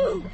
food.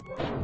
Thank you.